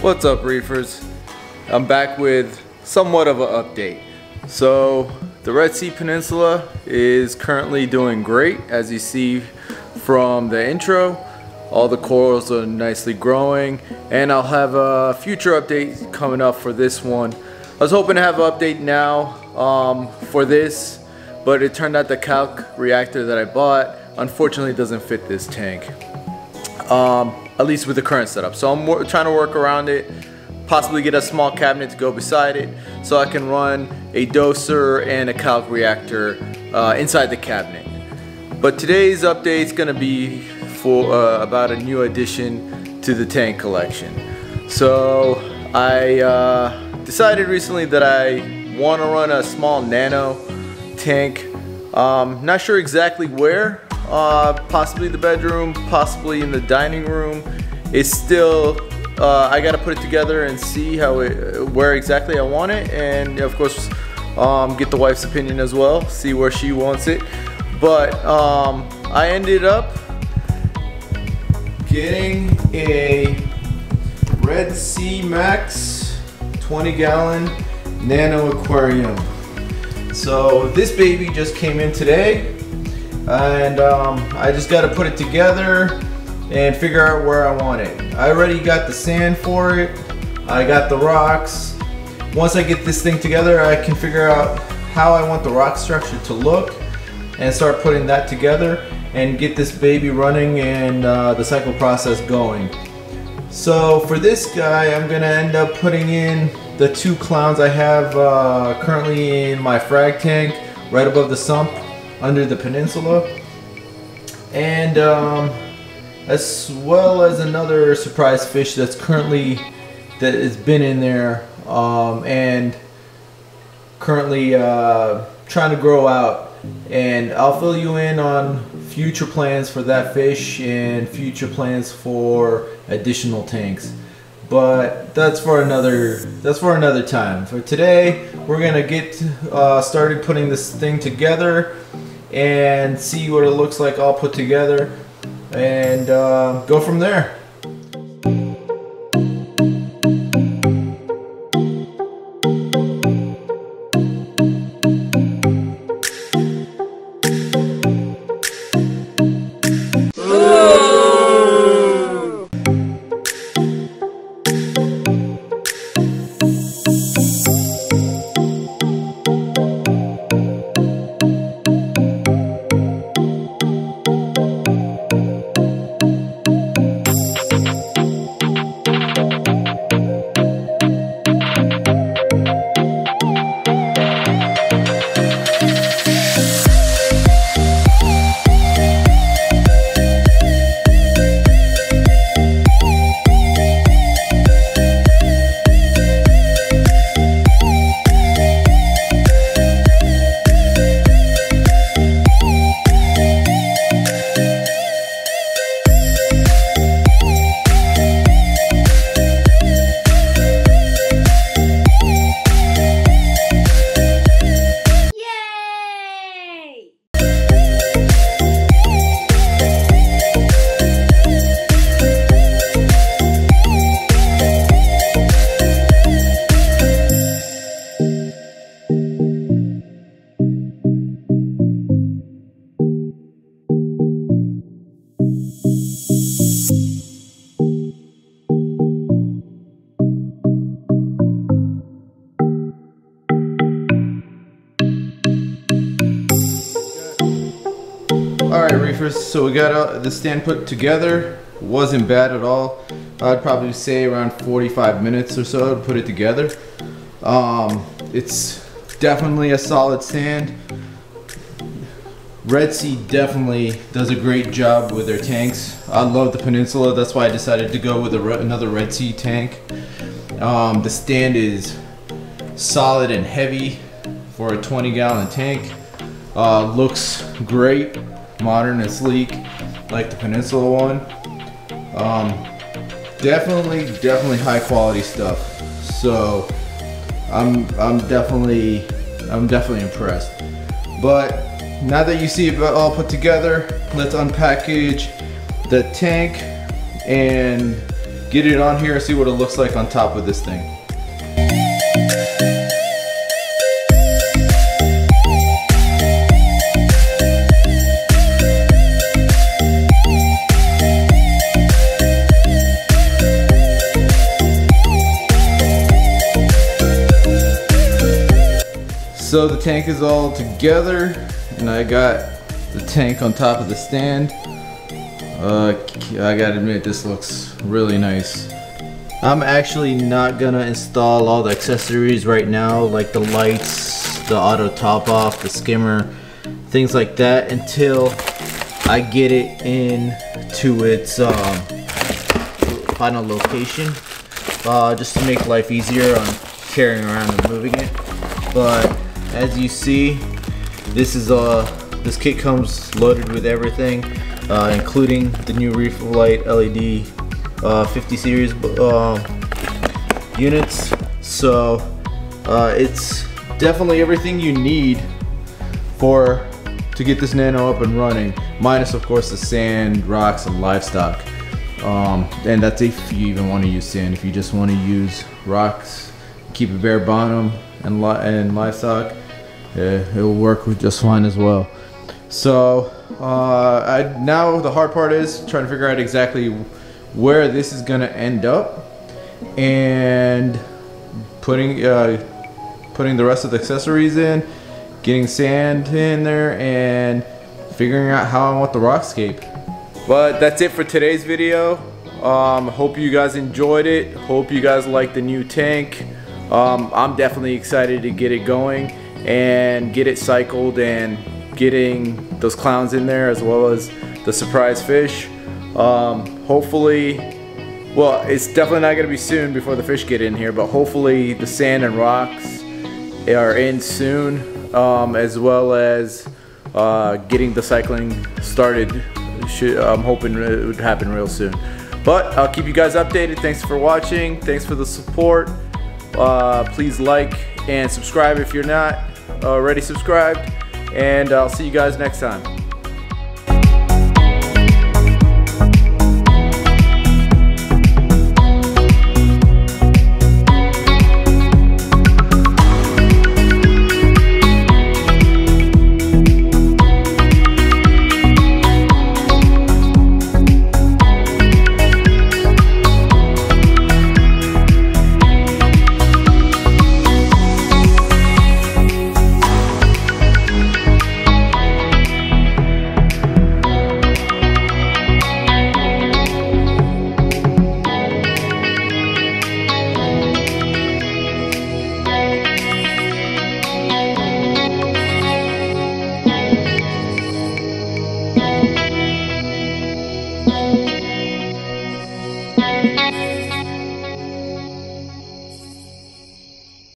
What's up reefers? I'm back with somewhat of an update. So the Red Sea Peninsula is currently doing great as you see from the intro. All the corals are nicely growing and I'll have a future update coming up for this one. I was hoping to have an update now um, for this but it turned out the calc reactor that I bought unfortunately doesn't fit this tank. Um, at least with the current setup. So I'm trying to work around it, possibly get a small cabinet to go beside it so I can run a doser and a calc reactor uh, inside the cabinet. But today's update is going to be for uh, about a new addition to the tank collection. So I uh, decided recently that I want to run a small nano tank. Um, not sure exactly where, uh, possibly the bedroom, possibly in the dining room. It's still, uh, I gotta put it together and see how it, where exactly I want it, and of course, um, get the wife's opinion as well, see where she wants it. But um, I ended up getting a Red Sea Max 20 gallon nano aquarium. So this baby just came in today and um, I just got to put it together and figure out where I want it. I already got the sand for it. I got the rocks. Once I get this thing together, I can figure out how I want the rock structure to look and start putting that together and get this baby running and uh, the cycle process going. So for this guy, I'm gonna end up putting in the two clowns I have uh, currently in my frag tank right above the sump under the peninsula. And um, as well as another surprise fish that's currently, that has been in there um, and currently uh, trying to grow out. And I'll fill you in on future plans for that fish and future plans for additional tanks but that's for another that's for another time for today we're gonna get uh, started putting this thing together and see what it looks like all put together and uh, go from there. So we got uh, the stand put together. Wasn't bad at all. I'd probably say around 45 minutes or so to put it together. Um, it's definitely a solid stand. Red Sea definitely does a great job with their tanks. I love the Peninsula, that's why I decided to go with another Red Sea tank. Um, the stand is solid and heavy for a 20 gallon tank. Uh, looks great modern and sleek like the Peninsula one. Um, definitely, definitely high quality stuff. So I'm, I'm definitely, I'm definitely impressed. But now that you see it all put together, let's unpackage the tank and get it on here and see what it looks like on top of this thing. So the tank is all together and I got the tank on top of the stand. Uh, I gotta admit this looks really nice. I'm actually not gonna install all the accessories right now like the lights, the auto top off, the skimmer, things like that until I get it in to its um, final location uh, just to make life easier on carrying around and moving it. But as you see, this is uh this kit comes loaded with everything, uh, including the new reef light LED uh, 50 series uh, units. So uh, it's definitely everything you need for to get this Nano up and running. Minus of course the sand, rocks, and livestock. Um, and that's if you even want to use sand. If you just want to use rocks, keep a bare bottom, and, li and livestock, uh, it will work with just fine as well. So uh, I, now the hard part is trying to figure out exactly where this is gonna end up and putting uh, putting the rest of the accessories in, getting sand in there, and figuring out how I want the rockscape. But that's it for today's video. Um, hope you guys enjoyed it. Hope you guys like the new tank. Um, I'm definitely excited to get it going and get it cycled and getting those clowns in there as well as the surprise fish. Um, hopefully, well, it's definitely not going to be soon before the fish get in here, but hopefully the sand and rocks are in soon, um, as well as uh, getting the cycling started. I'm hoping it would happen real soon. But I'll keep you guys updated. Thanks for watching. Thanks for the support. Uh, please like and subscribe if you're not already subscribed. And I'll see you guys next time.